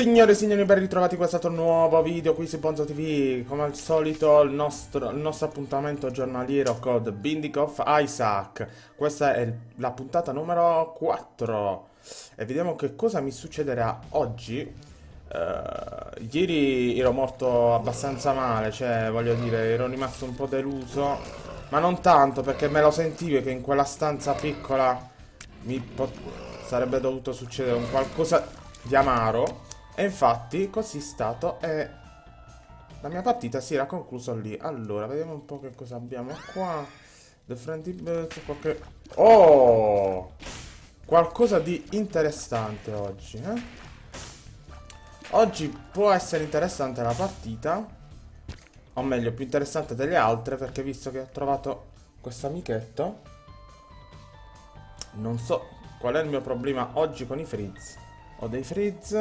Signore e signori, ben ritrovati in questo nuovo video qui su Bonzo TV. Come al solito il nostro, il nostro appuntamento giornaliero con Bindikoff Isaac. Questa è la puntata numero 4. E vediamo che cosa mi succederà oggi. Uh, ieri ero morto abbastanza male, cioè voglio dire, ero rimasto un po' deluso. Ma non tanto perché me lo sentivo che in quella stanza piccola mi sarebbe dovuto succedere un qualcosa di amaro. E infatti così è stato e la mia partita si era conclusa lì. Allora, vediamo un po' che cosa abbiamo qua. The Friendly Birds, qualche... Oh! Qualcosa di interessante oggi, eh? Oggi può essere interessante la partita. O meglio, più interessante delle altre, perché visto che ho trovato questo amichetto... Non so qual è il mio problema oggi con i frizz. Ho dei frizz...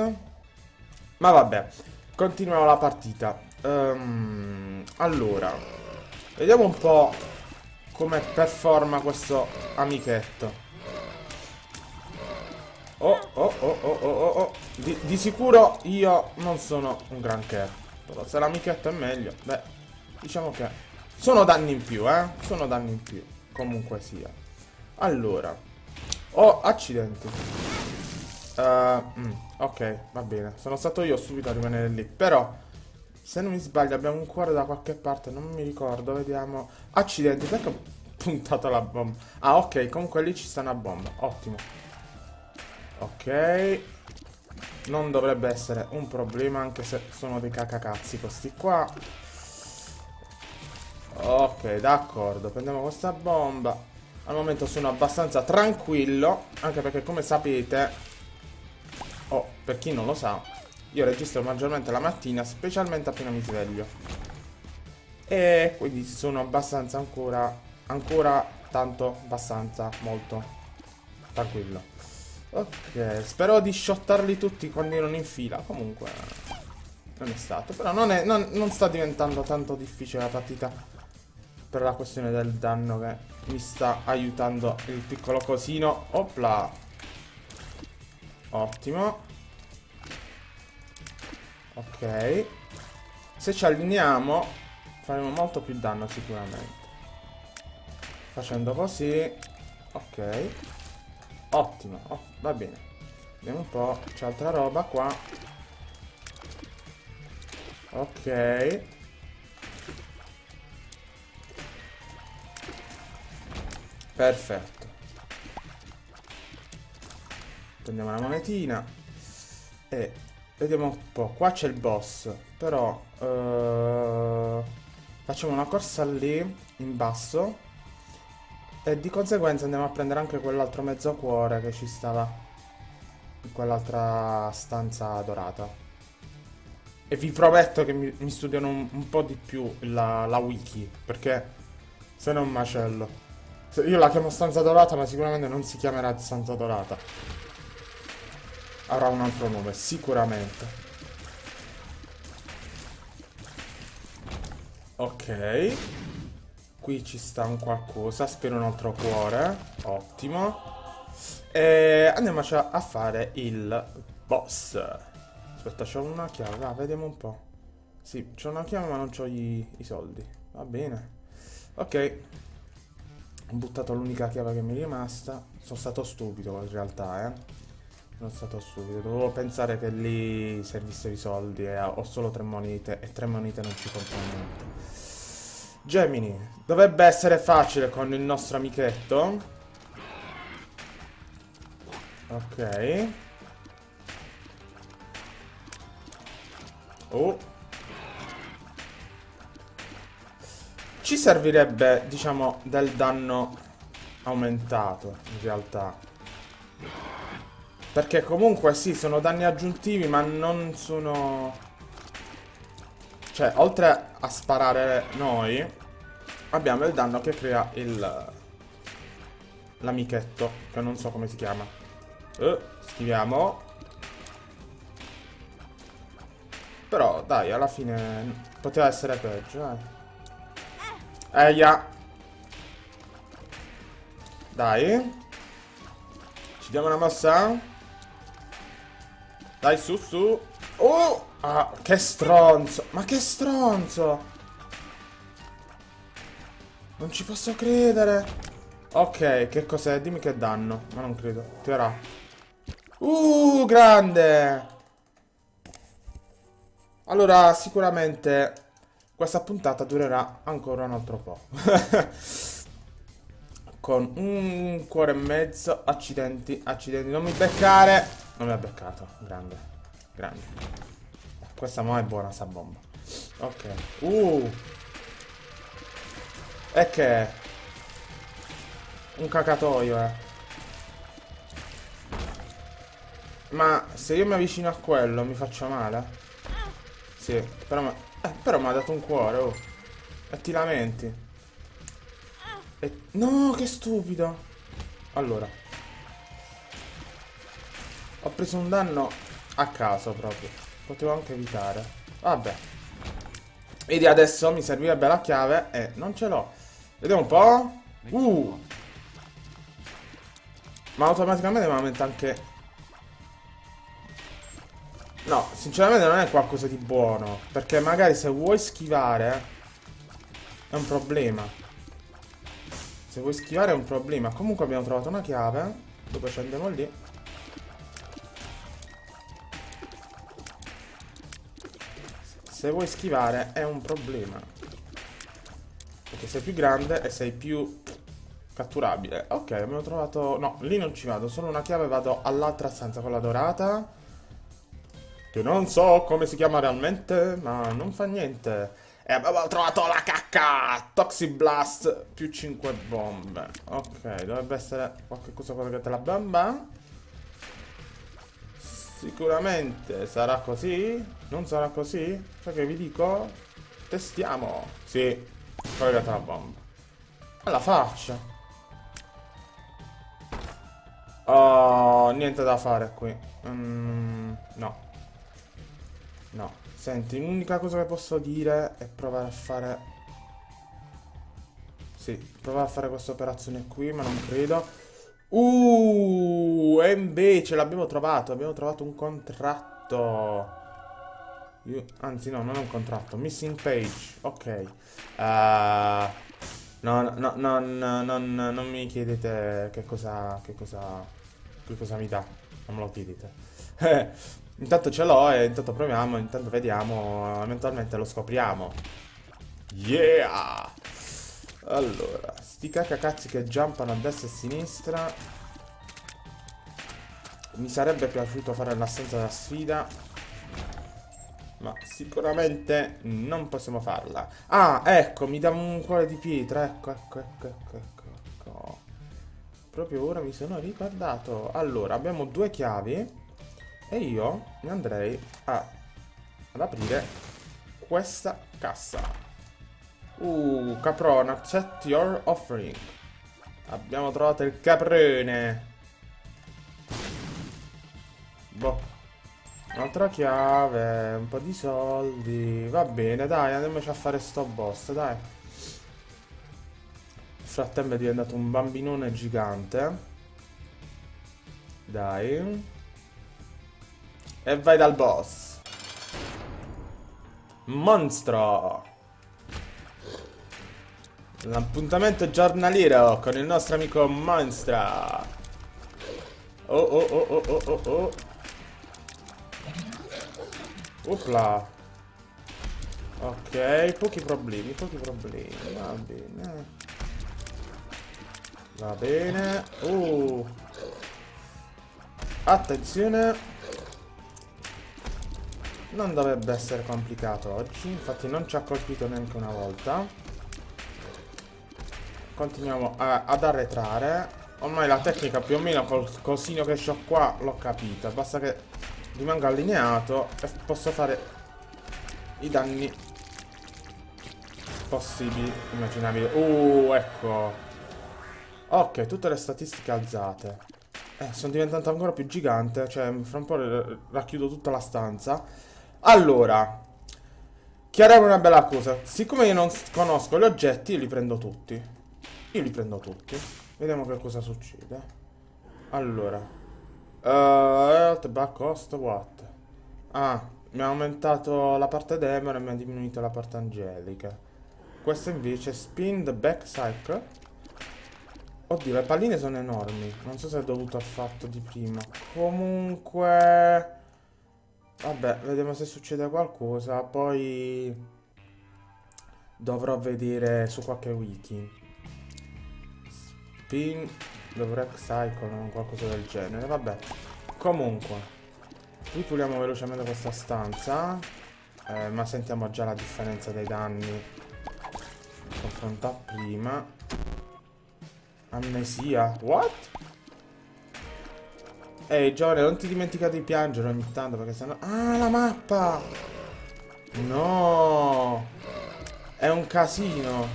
Ma vabbè, continuiamo la partita. Um, allora, vediamo un po' come performa questo amichetto. Oh, oh, oh, oh, oh, oh, oh. Di, di sicuro io non sono un granché. Però se l'amichetto è meglio, beh, diciamo che sono danni in più, eh. Sono danni in più, comunque sia. Allora, oh, accidenti. Uh. Ok, va bene. Sono stato io subito a rimanere lì. Però, se non mi sbaglio, abbiamo un cuore da qualche parte. Non mi ricordo, vediamo. Accidenti, perché ho puntato la bomba? Ah, ok, comunque lì ci sta una bomba. Ottimo. Ok. Non dovrebbe essere un problema, anche se sono dei cacacazzi questi qua. Ok, d'accordo. Prendiamo questa bomba. Al momento sono abbastanza tranquillo, anche perché come sapete Oh, per chi non lo sa, io registro maggiormente la mattina, specialmente appena mi sveglio. E quindi sono abbastanza ancora, ancora tanto, abbastanza, molto tranquillo. Ok, spero di shottarli tutti quando erano in fila. Comunque, non è stato. Però non, è, non, non sta diventando tanto difficile la partita per la questione del danno che mi sta aiutando il piccolo cosino. Opla! Ottimo. Ok. Se ci allineiamo faremo molto più danno sicuramente. Facendo così. Ok. Ottimo. Oh, va bene. Vediamo un po'. C'è altra roba qua. Ok. Perfetto. Prendiamo la monetina. E vediamo un po'. Qua c'è il boss. Però... Uh, facciamo una corsa lì, in basso. E di conseguenza andiamo a prendere anche quell'altro mezzo cuore che ci stava in quell'altra stanza dorata. E vi prometto che mi, mi studiano un, un, po' di più la, la wiki, perché se no è un macello. Io la chiamo stanza dorata, ma sicuramente non si chiamerà stanza dorata avrà un altro nome, sicuramente. Ok. Qui ci sta un qualcosa, spero un altro cuore. Ottimo. E andiamo a fare il boss. Aspetta, c'ho una chiave, va, vediamo un po'. Sì, c'ho una chiave ma non c'ho i, i soldi. Va bene. Ok. Ho buttato l'unica chiave che mi è rimasta. Sono stato stupido in realtà, eh. Sono stato subito. Dovevo pensare che lì servissero i soldi e ho solo tre monete e tre monete non ci comprano niente. Gemini, dovrebbe essere facile con il nostro amichetto. Ok. Oh. Ci servirebbe, diciamo, del danno aumentato, in realtà. Perché comunque sì, sono danni aggiuntivi, ma non sono... Cioè, oltre a sparare noi, abbiamo il danno che crea il... L'amichetto, che non so come si chiama. Uh, schiviamo. Però, dai, alla fine poteva essere peggio, eh. Eia. Dai. Ci diamo una mossa? Dai, su, su. Oh! Ah, che stronzo! Ma che stronzo! Non ci posso credere! Ok, che cos'è? Dimmi che danno. Ma non credo. Tira. Uh, grande! Allora, sicuramente questa puntata durerà ancora un altro po'. Con un cuore e mezzo. Accidenti, accidenti. Non mi beccare. Non mi ha beccato. Grande. Grande. Questa mo è buona sta bomba. Ok. Uh. E che? Un cacatoio, eh. Ma se io mi avvicino a quello mi faccio male? Sì, però mi eh, ha dato un cuore, oh. E ti lamenti. E... No, che stupido. Allora. Ho preso un danno a caso proprio. Potevo anche evitare. Vabbè. Vedi, adesso mi servirebbe la chiave e non ce l'ho. Vediamo un po'. Uh. Ma automaticamente mi aumenta anche No, sinceramente non è qualcosa di buono. Perché magari se vuoi schivare è un problema. Se vuoi schivare è un problema. Comunque abbiamo trovato una chiave. Dopo ci andiamo lì. Se vuoi schivare è un problema. Perché sei più grande e sei più catturabile. Ok, abbiamo trovato... No, lì non ci vado. Solo una chiave vado all'altra stanza, quella dorata. Che non so come si chiama realmente, ma non fa niente. E abbiamo trovato la cacca! Toxic Blast più 5 bombe. Ok, dovrebbe essere qualche cosa collegata alla bomba. Sicuramente sarà così. Non sarà così? Cioè che vi dico? Testiamo. Sì, collegata alla bomba. Alla faccia. Oh, niente da fare qui. Mm, no. No, senti, l'unica cosa che posso dire è provare a fare... Sì, provare a fare questa operazione qui, ma non credo. Uh, e invece l'abbiamo trovato, abbiamo trovato un contratto. Io, anzi no, non è un contratto, missing page, ok. Uh, no, no, no, no, non mi chiedete che cosa, che cosa, che cosa mi dà, non me lo chiedete. Intanto ce l'ho e intanto proviamo, intanto vediamo, eventualmente lo scopriamo. Yeah! Allora, sti cacacazzi che jumpano a destra e a sinistra. Mi sarebbe piaciuto fare l'assenza della sfida. Ma sicuramente non possiamo farla. Ah, ecco, mi dà un cuore di pietra. Ecco, ecco, ecco, ecco, ecco, ecco. Proprio ora mi sono ricordato. Allora, abbiamo due chiavi. E io mi andrei a, ad aprire questa cassa. Uh, caprone, accept your offering. Abbiamo trovato il caprone. Boh. Un'altra chiave, un po' di soldi. Va bene, dai, andiamoci a fare sto boss, dai. Nel frattempo è diventato un bambinone gigante. Dai. E vai dal boss. Monstro. L'appuntamento giornaliero con il nostro amico Monstra. Oh oh oh oh oh oh oh. Upla. Ok, pochi problemi, pochi problemi. Va bene. Va bene. Uh. Attenzione. Non dovrebbe essere complicato oggi, infatti non ci ha colpito neanche una volta. Continuiamo a, ad arretrare. Ormai la tecnica più o meno col cosino che ho qua l'ho capita. Basta che rimanga allineato e posso fare i danni possibili, immaginabili. Uh, ecco. Ok, tutte le statistiche alzate. Eh, sono diventato ancora più gigante, cioè fra un po' racchiudo tutta la stanza. Allora, chiariamo una bella cosa. Siccome io non conosco gli oggetti, io li prendo tutti. Io li prendo tutti. Vediamo che cosa succede. Allora. Uh, health, back cost, what? Ah, mi ha aumentato la parte demon e mi ha diminuito la parte angelica. Questo invece spin the back cycle. Oddio, le palline sono enormi. Non so se è dovuto al fatto di prima. Comunque... Vabbè, vediamo se succede qualcosa. Poi dovrò vedere su qualche wiki. Spin wreck cycle o qualcosa del genere. Vabbè. Comunque. Ripuliamo velocemente questa stanza. Eh, ma sentiamo già la differenza dei danni confronto a prima. Amnesia. What? Ehi, giovane, non ti dimenticare di piangere ogni tanto perché sennò... Ah, la mappa! No! È un casino!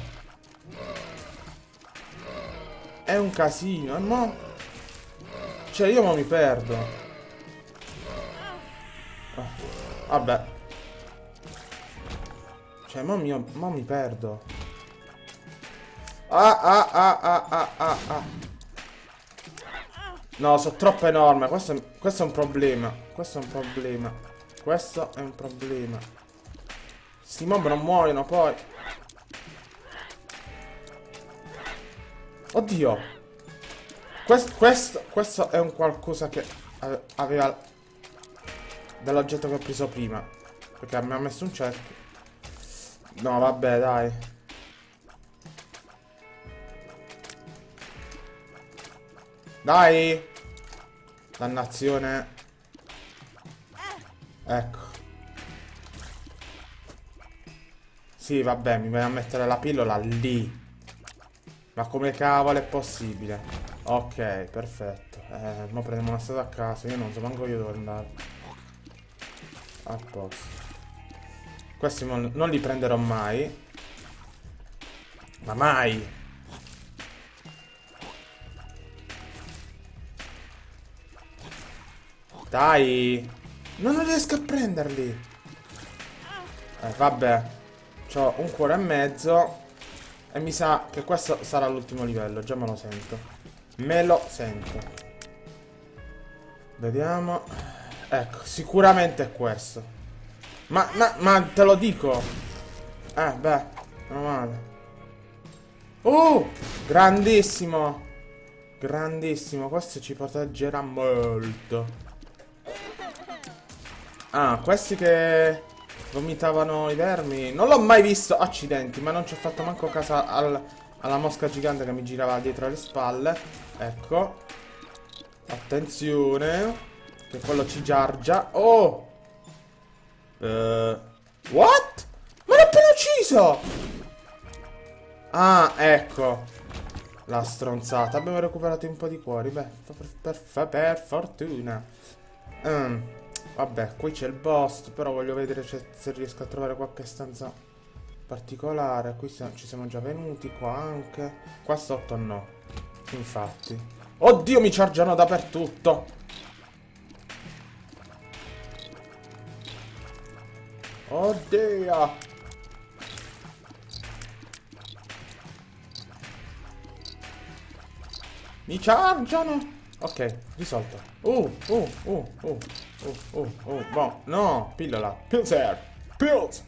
È un casino, e mo... Cioè, io mo mi perdo. Ah, vabbè. Cioè, mo, mio, mo mi perdo. Ah, ah, ah, ah, ah, ah, ah. No, sono troppo enorme. Questo è, questo è un problema. Questo è un problema. Questo è un problema. Sti mob non muoiono poi. Oddio. Questo, questo, questo è un qualcosa che aveva dell'oggetto che ho preso prima. Perché mi ha messo un check. No, vabbè, dai. Dai! Dannazione. Ecco. Sì, vabbè, mi vai a mettere la pillola lì. Ma come cavolo è possibile? Ok, perfetto. Eh, ora prendiamo una strada a casa. Io non so manco io dove andare. A posto. Questi non li prenderò mai. Ma mai! Dai! Non riesco a prenderli! Eh, vabbè. C'ho un cuore e mezzo. E mi sa che questo sarà l'ultimo livello. Già me lo sento. Me lo sento. Vediamo. Ecco, sicuramente è questo. Ma, ma, ma te lo dico. Eh, beh. Meno male. Uh! Grandissimo! Grandissimo. Questo ci proteggerà molto. Ah, questi che vomitavano i vermi. Non l'ho mai visto, accidenti, ma non ci ho fatto manco caso al, alla mosca gigante che mi girava dietro le spalle. Ecco. Attenzione. Che quello ci giargia. Oh! Uh, what? Ma l'ho appena ucciso! Ah, ecco. La stronzata. Abbiamo recuperato un po' di cuori. Beh, per, per, per fortuna. Mm. Vabbè, qui c'è il boss, però voglio vedere se riesco a trovare qualche stanza particolare. Qui ci siamo già venuti, qua anche. Qua sotto no, infatti. Oddio, mi chargiano dappertutto! Oddio! Mi chargiano! Ok, risolto. Uh, uh, uh, uh. Oh, oh, oh, boh, no, pillola. Pilser. Pills.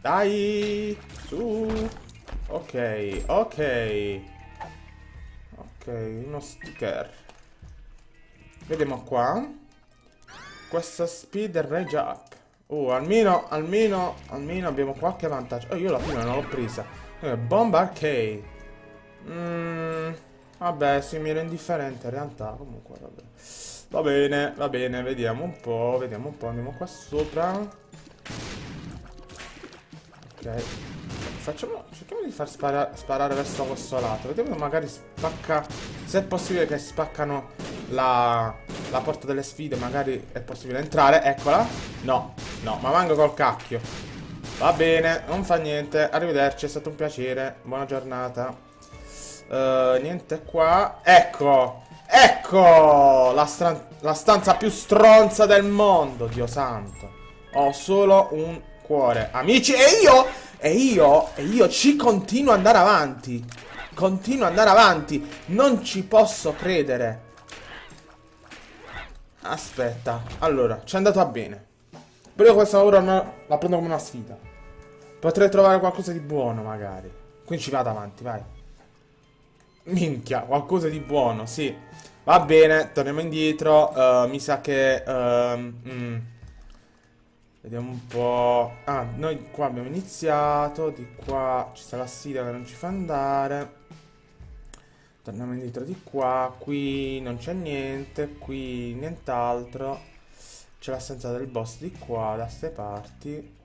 Dai, su. Ok, ok. Ok, uno sticker. Vediamo qua. Questa speed range up. Oh, almeno, almeno, almeno abbiamo qualche vantaggio. Oh, io la prima non l'ho presa. Eh, bomba arcade. Mmm... Vabbè, sì, mi era indifferente in realtà, comunque, vabbè. Va bene, va bene, vediamo un po', vediamo un po', andiamo qua sopra. Ok. Facciamo, cerchiamo di far spara, sparare verso questo lato. Vediamo che magari spacca, se è possibile che spaccano la, la porta delle sfide, magari è possibile entrare. Eccola. No, no, ma manco col cacchio. Va bene, non fa niente. Arrivederci, è stato un piacere. Buona giornata. Uh, niente qua. Ecco! Ecco! La, la, stanza più stronza del mondo, Dio santo. Ho solo un cuore. Amici, e io? E io? E io ci continuo ad andare avanti. Continuo ad andare avanti. Non ci posso credere. Aspetta. Allora, ci è andata bene. Però questa ora la prendo come una sfida. Potrei trovare qualcosa di buono, magari. Quindi ci vado avanti, vai. Minchia, qualcosa di buono, sì. Va bene, torniamo indietro. Uh, mi sa che... Uh, mm. Vediamo un po'. Ah, noi qua abbiamo iniziato. Di qua ci sta la sfida che non ci fa andare. Torniamo indietro di qua. Qui non c'è niente. Qui nient'altro. C'è l'assenza del boss di qua, da queste parti.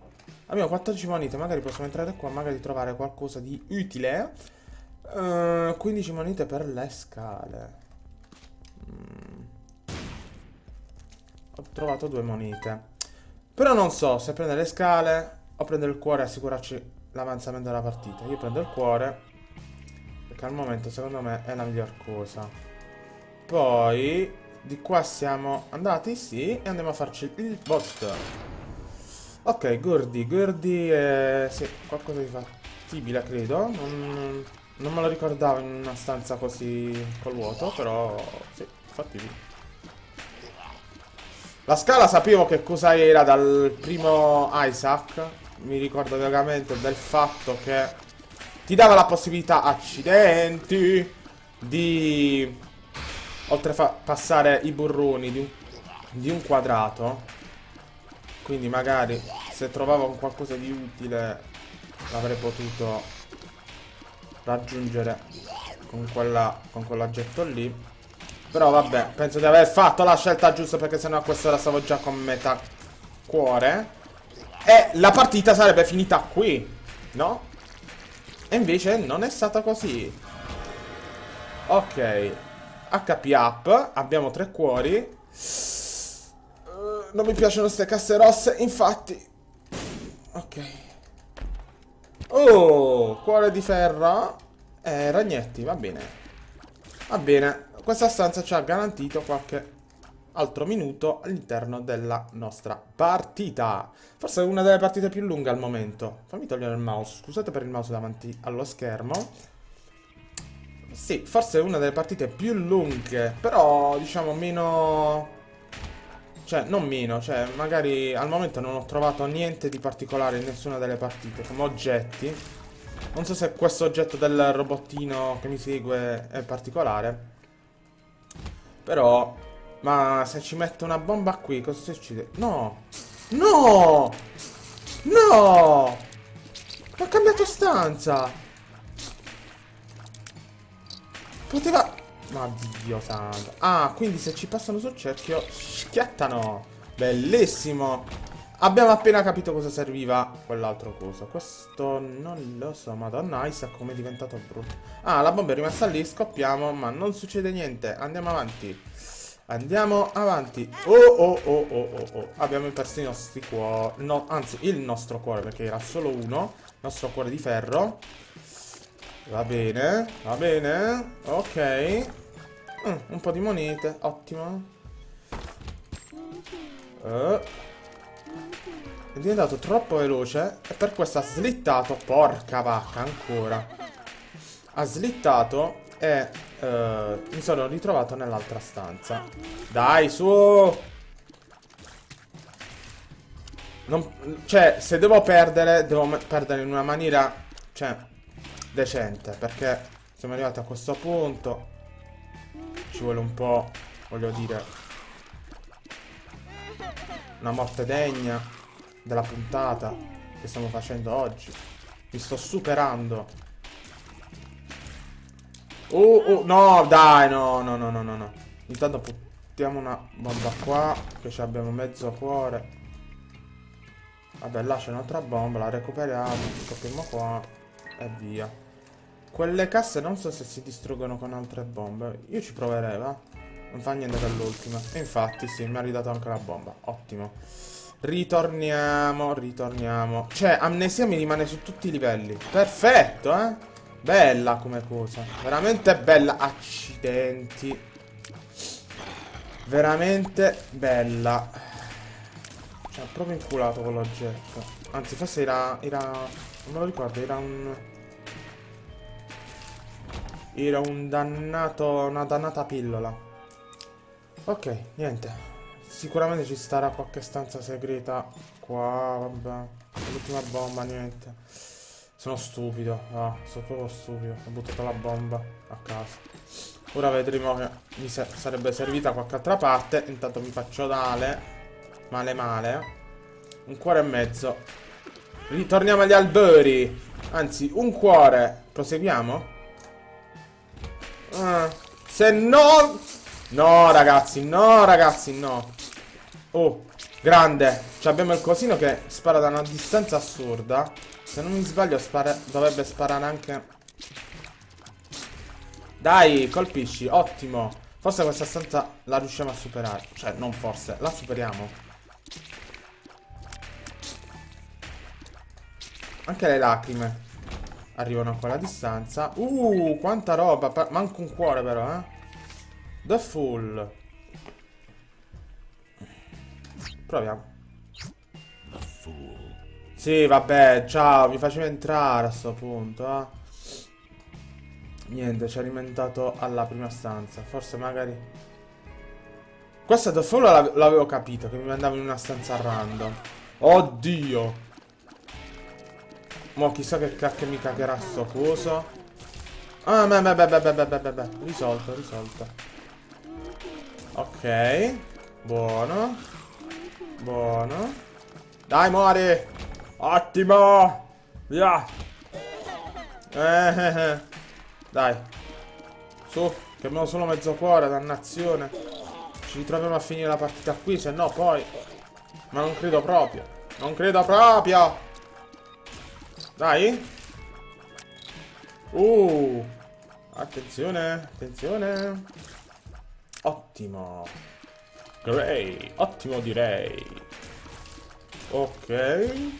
Abbiamo 14 monete. Magari possiamo entrare qua. Magari trovare qualcosa di utile. Uh, 15 monete per le scale. Mm. Ho trovato due monete. Però non so se prendere le scale o prendere il cuore e assicurarci l'avanzamento della partita. Io prendo il cuore perché al momento secondo me è la miglior cosa. Poi di qua siamo andati, sì, e andiamo a farci il bot. Ok, Gordi, Gordi è... sì, qualcosa di fattibile credo. Non, non me lo ricordavo in una stanza così col vuoto, però sì, fattibile. La scala sapevo che cosa era dal primo Isaac. Mi ricordo vagamente del fatto che ti dava la possibilità, accidenti, di oltre a passare i burroni di un, di un quadrato. Quindi magari se trovavo qualcosa di utile l'avrei potuto raggiungere con, quella, con quell'oggetto lì. Però vabbè, penso di aver fatto la scelta giusta perché sennò a quest'ora stavo già con metà cuore. E la partita sarebbe finita qui, no? E invece non è stata così. Ok. HP up, abbiamo tre cuori. Uh, non mi piacciono queste casse rosse, infatti. Ok. Oh, cuore di ferro. Eh, ragnetti, va bene. Va bene questa stanza ci ha garantito qualche altro minuto all'interno della nostra partita. Forse è una delle partite più lunghe al momento. Fammi togliere il mouse, scusate per il mouse davanti allo schermo. Sì, forse è una delle partite più lunghe, però diciamo meno... Cioè, non meno, cioè magari al momento non ho trovato niente di particolare in nessuna delle partite, come oggetti. Non so se questo oggetto del robottino che mi segue è particolare. Però... Ma se ci metto una bomba qui, cosa succede? No! No! No! Ho cambiato stanza! Poteva... Ma Dio santo. Ah, quindi se ci passano sul cerchio, schiattano. Bellissimo. Abbiamo appena capito cosa serviva quell'altro coso. Questo non lo so. Madonna, Isaac come è diventato brutto. Ah, la bomba è rimasta lì, scoppiamo, ma non succede niente. Andiamo avanti. Andiamo avanti. Oh, oh, oh, oh, oh, oh. Abbiamo perso i nostri cuori. No, anzi, il nostro cuore, perché era solo uno. Il nostro cuore di ferro. Va bene, va bene. Ok. Mm, un po' di monete, ottimo. Uh. È diventato troppo veloce e per questo ha slittato, porca vacca, ancora. Ha slittato e uh, mi sono ritrovato nell'altra stanza. Dai, su! Non, cioè, se devo perdere, devo perdere in una maniera, cioè, decente, perché siamo arrivati a questo punto. Ci vuole un po', voglio dire, una morte degna della puntata che stiamo facendo oggi. Mi sto superando. Oh, oh, no, dai, no, no, no, no, no, no. Intanto buttiamo una bomba qua, che ci abbiamo mezzo cuore. Vabbè, là c'è un'altra bomba, la recuperiamo, scoppiamo qua e via. Quelle casse non so se si distruggono con altre bombe. Io ci proverei, va? Non fa niente per l'ultima. E infatti, sì, mi ha ridato anche la bomba. Ottimo. Ritorniamo, ritorniamo. Cioè, amnesia mi rimane su tutti i livelli. Perfetto, eh? Bella come cosa. Veramente bella. Accidenti. Veramente bella. Cioè, ho proprio inculato quell'oggetto. Anzi, forse era... Era... Non me lo ricordo, era un... Era un dannato... Una dannata pillola. Ok, niente. Sicuramente ci starà qualche stanza segreta qua, vabbè. L'ultima bomba, niente. Sono stupido, ah, sono proprio stupido. Ho buttato la bomba a caso. Ora vedremo che mi sarebbe servita qualche altra parte. Intanto mi faccio male. Male male. Un cuore e mezzo. Ritorniamo agli alberi. Anzi, un cuore. Proseguiamo? Se no... No, ragazzi, no, ragazzi, no. Oh, grande. Cioè abbiamo il cosino che spara da una distanza assurda. Se non mi sbaglio spara... dovrebbe sparare anche... Dai, colpisci, ottimo. Forse questa stanza la riusciamo a superare. Cioè, non forse, la superiamo. Anche le lacrime arrivano a quella distanza. Uh, quanta roba. Manca un cuore però, eh. The Full. Proviamo. Sì, vabbè, ciao, mi faceva entrare a sto punto, eh. Niente, ci ha alimentato alla prima stanza. Forse magari... Questa The Full l'avevo capito, che mi mandava in una stanza random. Oddio. Mo chissà che cacchio mi cagherà sto coso. Ah, beh, beh, beh, beh, beh, beh, beh, risolto, risolto. Ok. Buono. Buono. Dai, muori. Ottimo. Via. Eh, eh, eh. Dai. Su, che abbiamo solo mezzo cuore, dannazione. Ci ritroviamo a finire la partita qui, se no poi... Ma non credo proprio. Non credo proprio. Dai. Uh. Attenzione, attenzione. Ottimo. Grey. Ottimo direi. Ok.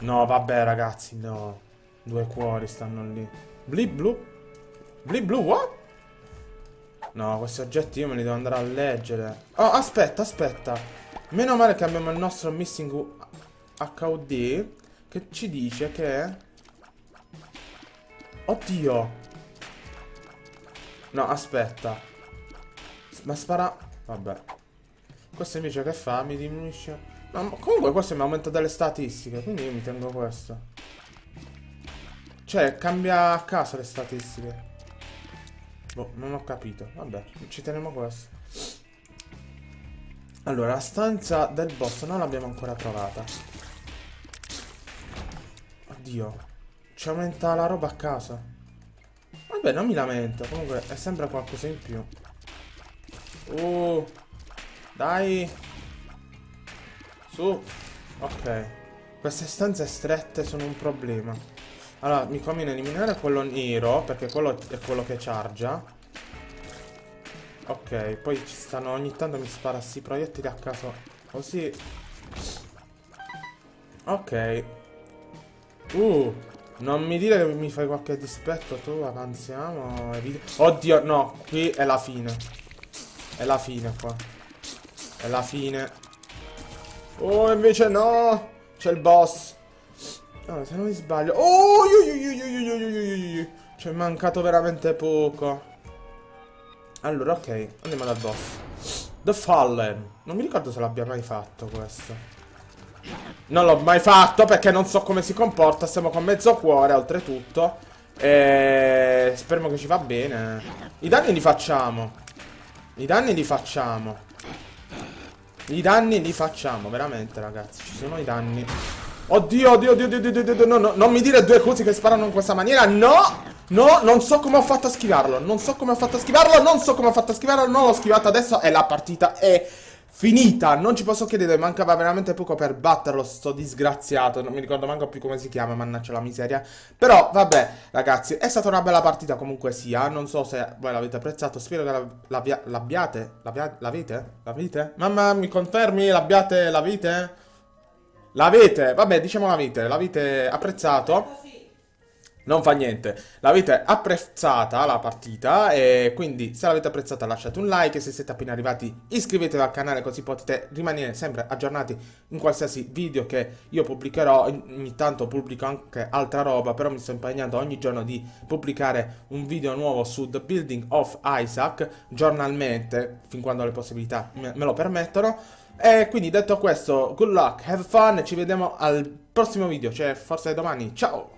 No, vabbè ragazzi, no. Due cuori stanno lì. Bli blu. Bli blu, what? No, questi oggetti io me li devo andare a leggere. Oh, aspetta, aspetta. Meno male che abbiamo il nostro Missing HUD che ci dice che... Oddio. No, aspetta. Ma spara... Vabbè. Questo invece che fa? Mi diminuisce... No, comunque questo mi aumenta delle statistiche, quindi io mi tengo questo. Cioè, cambia a caso le statistiche. Boh, non ho capito. Vabbè, ci teniamo questo. Allora, la stanza del boss non l'abbiamo ancora trovata. Oddio. Ci aumenta la roba a caso. Vabbè, non mi lamento. Comunque, è sempre qualcosa in più. Uh, dai. Su. Ok. Queste stanze strette sono un problema. Allora, mi conviene eliminare quello nero, perché quello è quello che chargia. Ok, poi ci stanno... Ogni tanto mi spara sti proiettili a caso. Così. Ok. Uh, non mi dire che mi fai qualche dispetto tu, avanziamo. Oddio, no, qui è la fine. È la fine qua. È la fine. Oh, invece no! C'è il boss. No, se non mi sbaglio. Oh, Ci è mancato veramente poco. Allora, ok. Andiamo dal boss. The Fallen. Non mi ricordo se l'abbia mai fatto questo. Non l'ho mai fatto perché non so come si comporta. Stiamo con mezzo cuore, oltretutto. E... Speriamo che ci va bene. I danni li facciamo. I danni li facciamo. I danni li facciamo, veramente, ragazzi. Ci sono i danni. Oddio, oddio, oddio, oddio, oddio, oddio, no, no, non mi dire due cose che sparano in questa maniera. No! No, non so come ho fatto a schivarlo. Non so come ho fatto a schivarlo. Non so come ho fatto a schivarlo. Non l'ho schivato adesso e la partita è finita. Non ci posso chiedere, mancava veramente poco per batterlo, sto disgraziato. Non mi ricordo manco più come si chiama, mannaggia la miseria. Però, vabbè, ragazzi, è stata una bella partita comunque sia. Non so se voi l'avete apprezzato, spero che l'abbiate... L'avete? L'avete? Mamma, mi confermi? L'abbiate? L'avete? L'avete? Vabbè, diciamo l'avete. L'avete apprezzato? Non fa niente, l'avete apprezzata la partita e quindi se l'avete apprezzata lasciate un like e se siete appena arrivati iscrivetevi al canale così potete rimanere sempre aggiornati in qualsiasi video che io pubblicherò, ogni tanto pubblico anche altra roba però mi sto impegnando ogni giorno di pubblicare un video nuovo su The Building of Isaac giornalmente fin quando le possibilità me lo permettono. E quindi detto questo good luck, have fun ci vediamo al prossimo video, cioè forse domani, ciao!